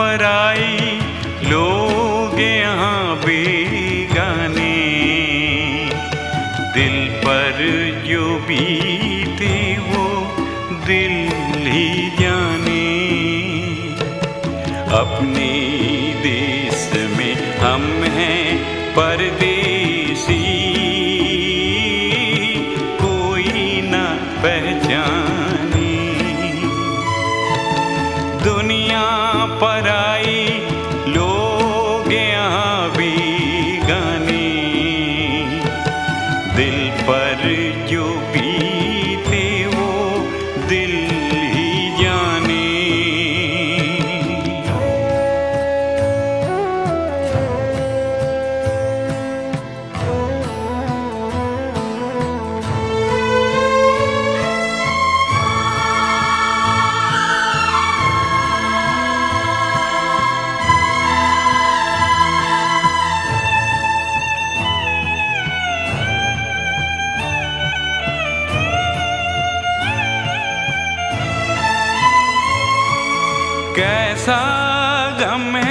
पराई लोग यहाँ बेगाने दिल पर जो बीते, वो दिल ही जाने। अपने देश में हम हैं परदेश कैसा गम है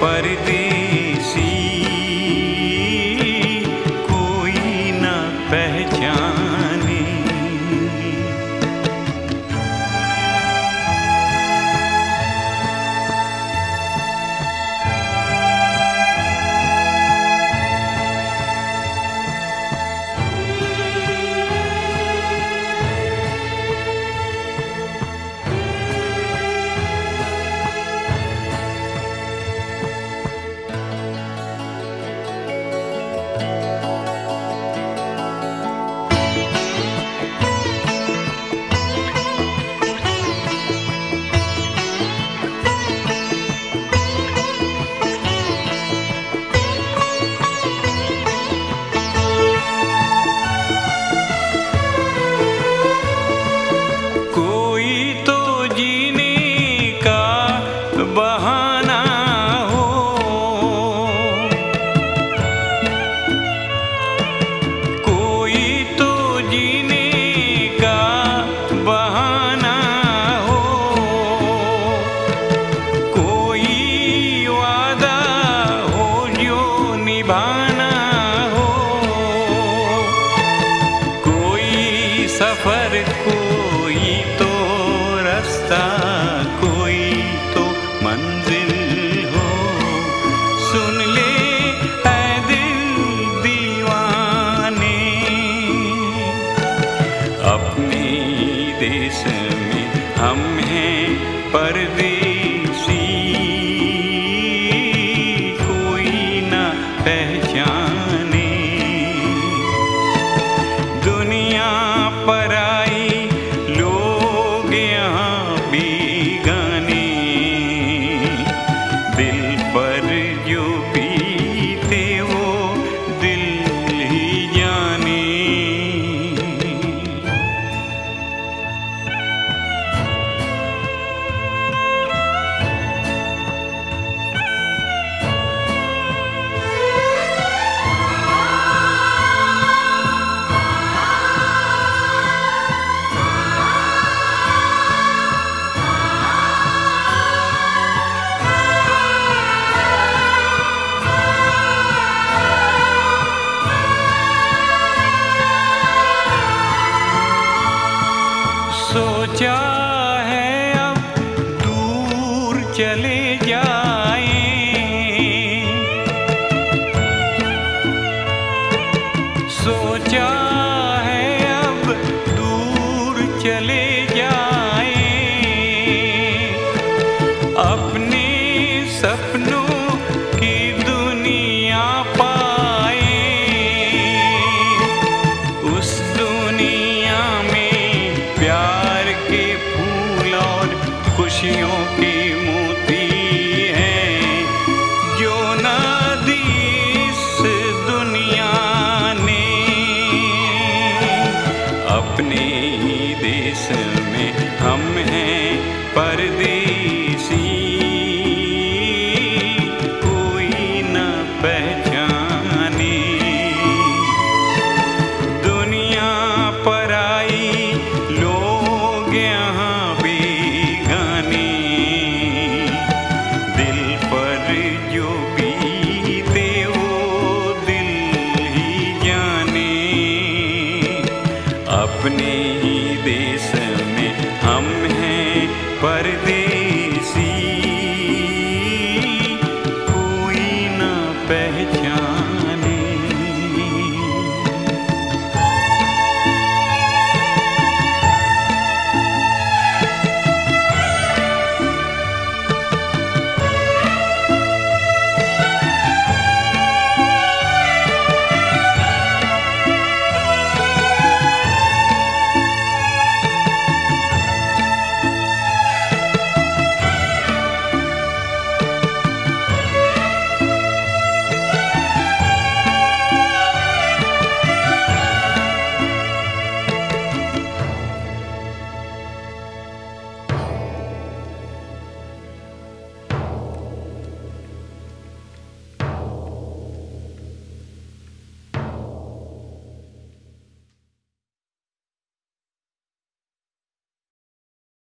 परदेसी अपने ही देश में हम हैं परदेश